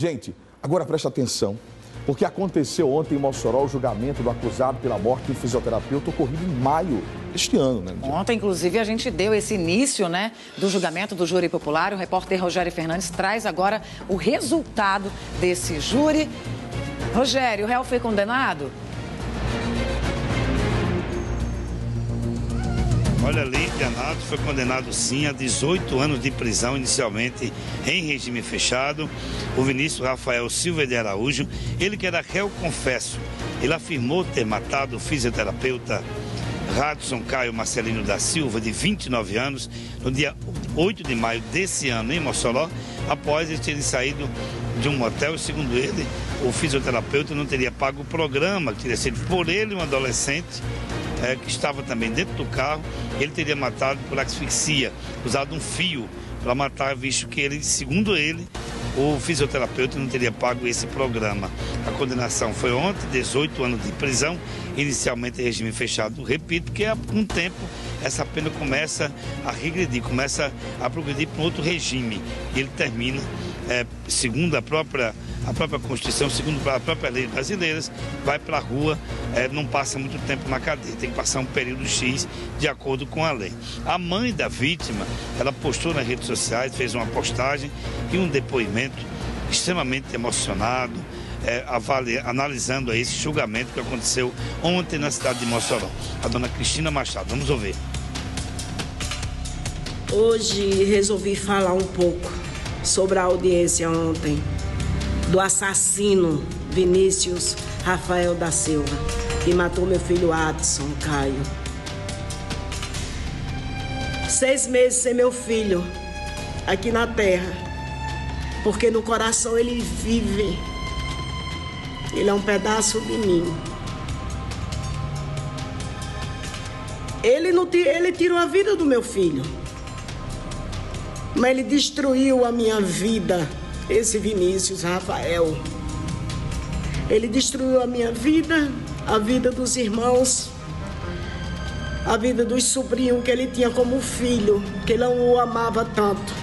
Gente, agora presta atenção, porque aconteceu ontem em Mossoró o julgamento do acusado pela morte de um fisioterapeuta ocorrido em maio deste ano, né? Ontem, inclusive, a gente deu esse início, né, do julgamento do júri popular. O repórter Rogério Fernandes traz agora o resultado desse júri. Rogério, o réu foi condenado? Olha, Leite Anato foi condenado sim a 18 anos de prisão inicialmente em regime fechado. O Vinícius Rafael Silva de Araújo, ele que era réu confesso, ele afirmou ter matado o fisioterapeuta Radson Caio Marcelino da Silva, de 29 anos, no dia 8 de maio desse ano em Mossoró, após eles terem saído de um motel segundo ele, o fisioterapeuta não teria pago o programa, que teria sido por ele, um adolescente, é, que estava também dentro do carro, ele teria matado por asfixia, usado um fio para matar, visto que ele, segundo ele, o fisioterapeuta não teria pago esse programa. A condenação foi ontem, 18 anos de prisão, inicialmente em regime fechado. Repito que há um tempo essa pena começa a regredir, começa a progredir para um outro regime. E ele termina, é, segundo a própria a própria Constituição, segundo a própria lei brasileira, vai para a rua, é, não passa muito tempo na cadeia, tem que passar um período X de acordo com a lei. A mãe da vítima, ela postou nas redes sociais, fez uma postagem e um depoimento extremamente emocionado, é, avalia, analisando esse julgamento que aconteceu ontem na cidade de Mossoró. A dona Cristina Machado, vamos ouvir. Hoje resolvi falar um pouco sobre a audiência ontem do assassino Vinícius Rafael da Silva, que matou meu filho Adson Caio. Seis meses sem meu filho aqui na terra, porque no coração ele vive. Ele é um pedaço de mim. Ele, não, ele tirou a vida do meu filho, mas ele destruiu a minha vida esse Vinícius Rafael. Ele destruiu a minha vida, a vida dos irmãos, a vida dos sobrinhos que ele tinha como filho, que ele não o amava tanto.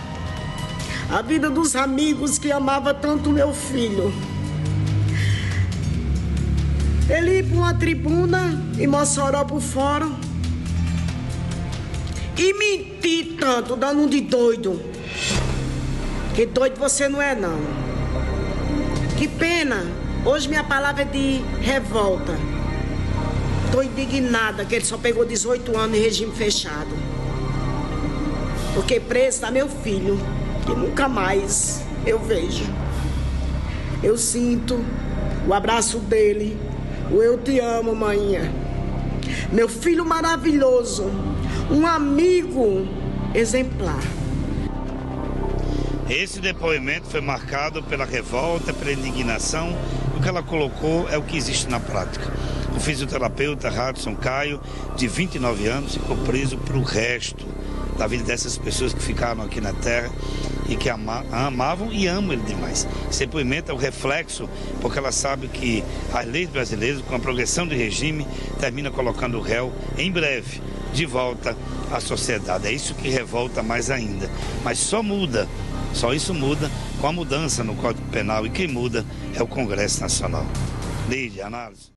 A vida dos amigos que amava tanto meu filho. Ele ia para uma tribuna em Mossoró por fora e mentir tanto, dando um de doido. Que doido você não é, não. Que pena. Hoje minha palavra é de revolta. Tô indignada que ele só pegou 18 anos em regime fechado. Porque preso está meu filho, que nunca mais eu vejo. Eu sinto o abraço dele, o eu te amo, manhã. Meu filho maravilhoso, um amigo exemplar. Esse depoimento foi marcado pela revolta, pela indignação. O que ela colocou é o que existe na prática. O fisioterapeuta Radson Caio, de 29 anos, ficou preso para o resto da vida dessas pessoas que ficaram aqui na Terra e que ama, amavam e amam ele demais. Depoimento é o reflexo, porque ela sabe que as leis brasileiras, com a progressão do regime, termina colocando o réu em breve de volta à sociedade. É isso que revolta mais ainda. Mas só muda só isso muda com a mudança no Código Penal e quem muda é o Congresso Nacional. Lídia, análise.